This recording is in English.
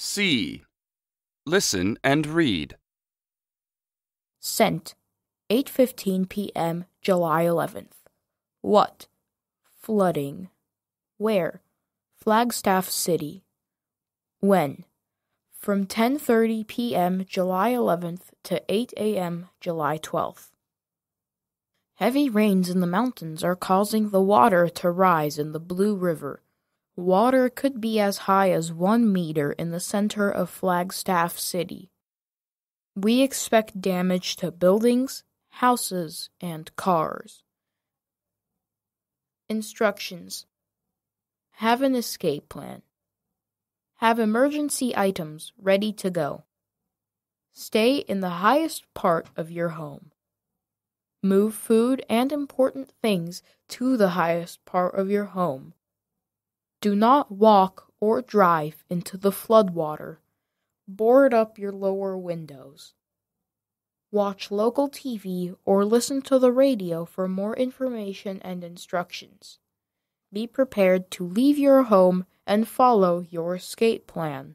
C. Listen and read. Sent 8:15 p.m. July 11th. What? Flooding. Where? Flagstaff City. When? From 10:30 p.m. July 11th to 8 a.m. July 12th. Heavy rains in the mountains are causing the water to rise in the Blue River. Water could be as high as 1 meter in the center of Flagstaff City. We expect damage to buildings, houses, and cars. Instructions Have an escape plan. Have emergency items ready to go. Stay in the highest part of your home. Move food and important things to the highest part of your home. Do not walk or drive into the floodwater. Board up your lower windows. Watch local TV or listen to the radio for more information and instructions. Be prepared to leave your home and follow your escape plan.